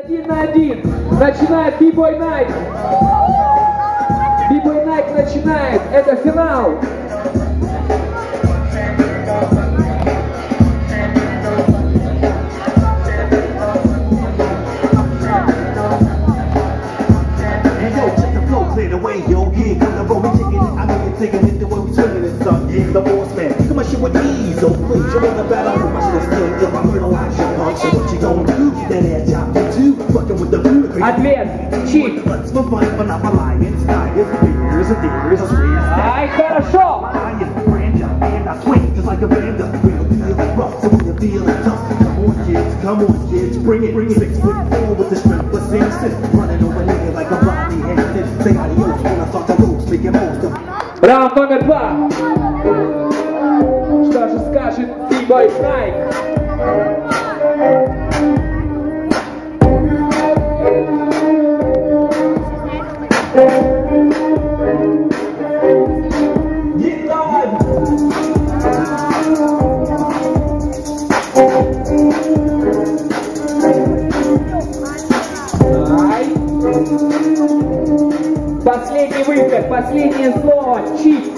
Один на один. Начинает B-Boy Night. B-Boy Night начинает. Это финал. Hey yo, check the flow, clear the way, yo. Yeah, come the road, we taking it. I know you're taking it the way we swinging it, son. Yeah, the boss man. Come on, shit with ease, so please. You wanna battle with my shit still. If I'm gonna watch your punk, so what you gonna do? it's that. Ай, хорошо. I am a grandeur, and I swing just like a banda. Real deal, rough, so when you're feeling tough. Come on, kids, come on, kids, bring it, bring it. Six foot four with the strength of Samson. Running over niggas like a Rodney Hampton. Say adios when I start to lose, making most of Раунд номер два. Что же скажет B-Boy Night? Последний выход, последнее слово. Чик.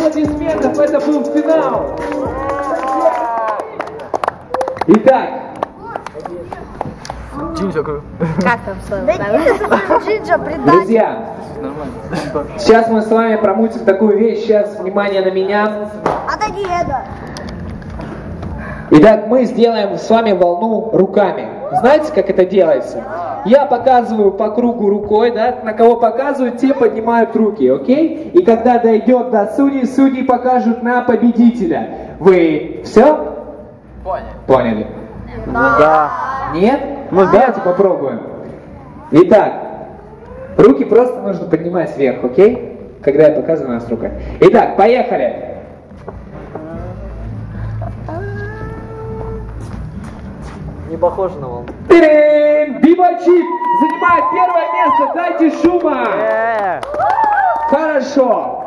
Аплодисментов, это был финал. Итак, Как там слово? Джинджа, предатель. друзья, сейчас мы с вами промутим такую вещь. Сейчас, внимание на меня. Отойди, Эда. Итак, мы сделаем с вами волну руками. Знаете, как это делается? Я показываю по кругу рукой, да, на кого показывают, те поднимают руки, окей? И когда дойдет до судей, судьи покажут на победителя. Вы все? Поняли. Поняли? Да. Нет? Ну, давайте попробуем. Итак, руки просто нужно поднимать вверх, окей? Когда я показываю нас рукой. Итак, поехали. Не похоже на волну. Бибачик занимает первое место. Дайте шума. Хорошо.